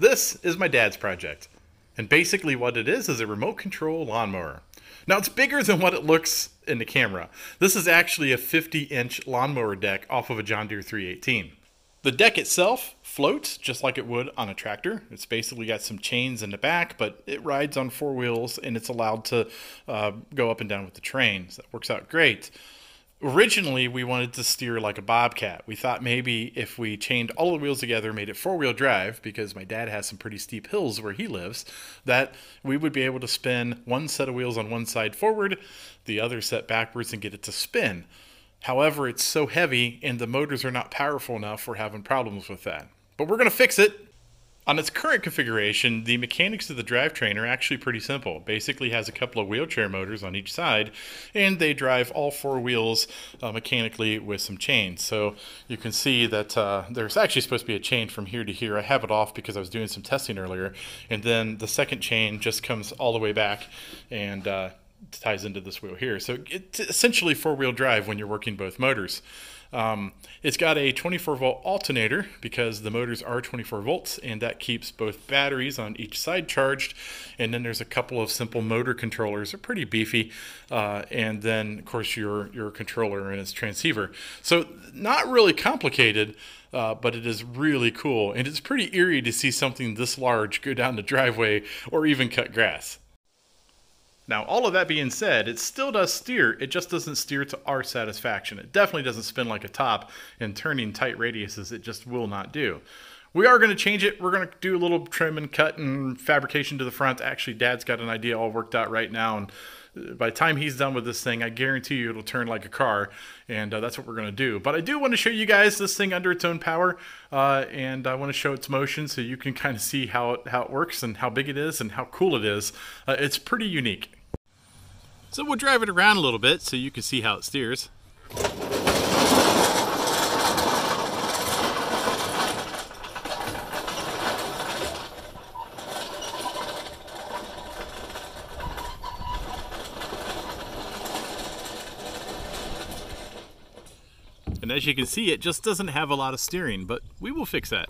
This is my dad's project. And basically, what it is is a remote control lawnmower. Now, it's bigger than what it looks in the camera. This is actually a 50 inch lawnmower deck off of a John Deere 318. The deck itself floats just like it would on a tractor. It's basically got some chains in the back, but it rides on four wheels and it's allowed to uh, go up and down with the train. So that works out great originally we wanted to steer like a bobcat. We thought maybe if we chained all the wheels together made it four-wheel drive because my dad has some pretty steep hills where he lives that we would be able to spin one set of wheels on one side forward the other set backwards and get it to spin. However it's so heavy and the motors are not powerful enough we're having problems with that. But we're going to fix it on its current configuration, the mechanics of the drivetrain are actually pretty simple. Basically, has a couple of wheelchair motors on each side, and they drive all four wheels uh, mechanically with some chains. So you can see that uh, there's actually supposed to be a chain from here to here. I have it off because I was doing some testing earlier, and then the second chain just comes all the way back and uh, ties into this wheel here. So it's essentially four-wheel drive when you're working both motors. Um, it's got a 24 volt alternator because the motors are 24 volts, and that keeps both batteries on each side charged. And then there's a couple of simple motor controllers, they're pretty beefy, uh, and then of course your your controller and its transceiver. So not really complicated. Uh, but it is really cool, and it's pretty eerie to see something this large go down the driveway or even cut grass. Now, all of that being said, it still does steer. It just doesn't steer to our satisfaction. It definitely doesn't spin like a top, and turning tight radiuses, it just will not do. We are going to change it. We're going to do a little trim and cut and fabrication to the front. Actually, Dad's got an idea all worked out right now, and by the time he's done with this thing, I guarantee you it'll turn like a car, and uh, that's what we're going to do. But I do want to show you guys this thing under its own power, uh, and I want to show its motion so you can kind of see how it, how it works and how big it is and how cool it is. Uh, it's pretty unique. So we'll drive it around a little bit so you can see how it steers. And as you can see, it just doesn't have a lot of steering, but we will fix that.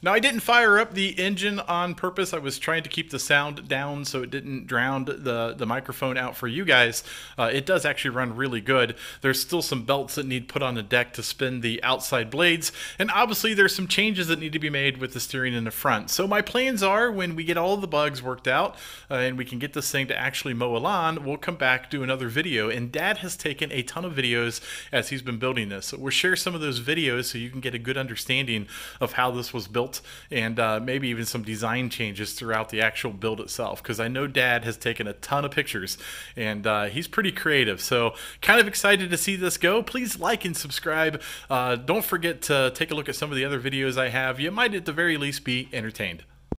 Now, I didn't fire up the engine on purpose. I was trying to keep the sound down so it didn't drown the, the microphone out for you guys. Uh, it does actually run really good. There's still some belts that need put on the deck to spin the outside blades, and obviously there's some changes that need to be made with the steering in the front. So my plans are when we get all the bugs worked out uh, and we can get this thing to actually mow a lawn, we'll come back, do another video, and Dad has taken a ton of videos as he's been building this. So we'll share some of those videos so you can get a good understanding of how this was built built and uh, maybe even some design changes throughout the actual build itself. Because I know Dad has taken a ton of pictures and uh, he's pretty creative. So, kind of excited to see this go. Please like and subscribe. Uh, don't forget to take a look at some of the other videos I have. You might, at the very least, be entertained.